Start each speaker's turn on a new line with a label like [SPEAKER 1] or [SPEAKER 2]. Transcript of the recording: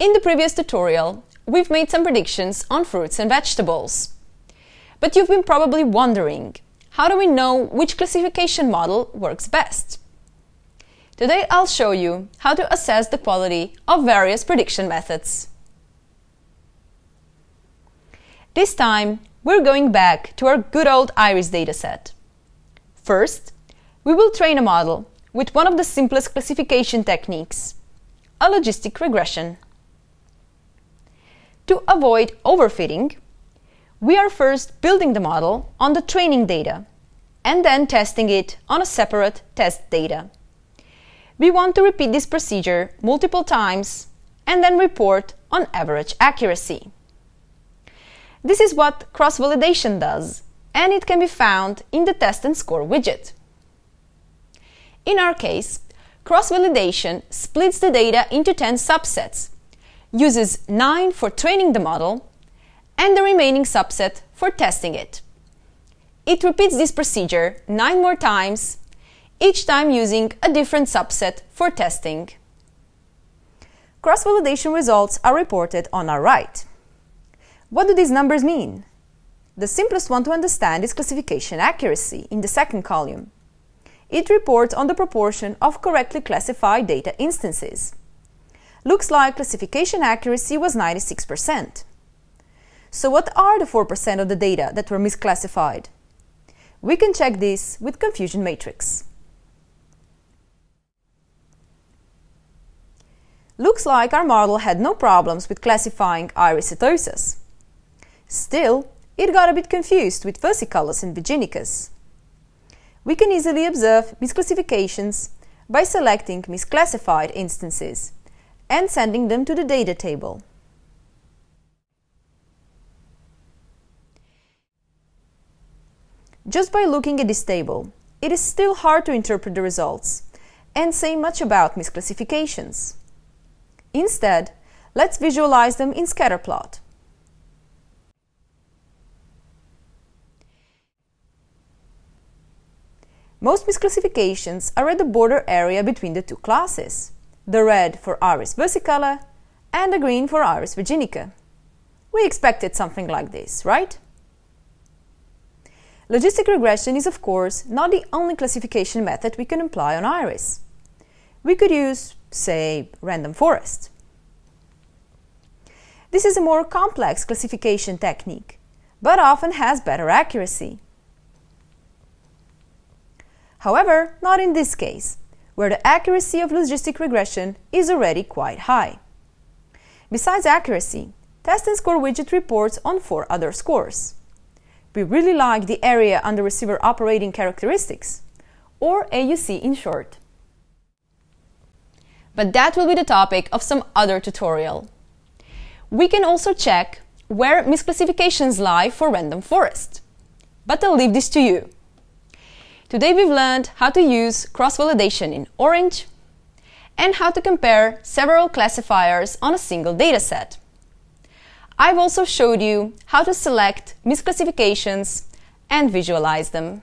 [SPEAKER 1] In the previous tutorial, we've made some predictions on fruits and vegetables. But you've been probably wondering, how do we know which classification model works best? Today I'll show you how to assess the quality of various prediction methods. This time, we're going back to our good old iris dataset. First, we will train a model with one of the simplest classification techniques, a logistic regression. To avoid overfitting, we are first building the model on the training data and then testing it on a separate test data. We want to repeat this procedure multiple times and then report on average accuracy. This is what cross-validation does, and it can be found in the test and score widget. In our case, cross-validation splits the data into 10 subsets, uses 9 for training the model, and the remaining subset for testing it. It repeats this procedure 9 more times, each time using a different subset for testing. Cross-validation results are reported on our right. What do these numbers mean? The simplest one to understand is classification accuracy in the second column. It reports on the proportion of correctly classified data instances. Looks like classification accuracy was 96%. So what are the 4% of the data that were misclassified? We can check this with confusion matrix. Looks like our model had no problems with classifying iris setosa. Still, it got a bit confused with versicolor and virginica. We can easily observe misclassifications by selecting misclassified instances and sending them to the data table. Just by looking at this table, it is still hard to interpret the results and say much about misclassifications. Instead, let's visualize them in scatterplot. Most misclassifications are at the border area between the two classes, the red for Iris versicolor and the green for Iris virginica. We expected something like this, right? Logistic regression is of course not the only classification method we can apply on iris. We could use, say, random forest. This is a more complex classification technique, but often has better accuracy. However, not in this case, where the accuracy of logistic regression is already quite high. Besides accuracy, Test and Score widget reports on four other scores. We really like the area under receiver operating characteristics, or AUC in short. But that will be the topic of some other tutorial. We can also check where misclassifications lie for random forest. But I'll leave this to you. Today we've learned how to use cross-validation in Orange and how to compare several classifiers on a single dataset. I've also showed you how to select misclassifications and visualize them.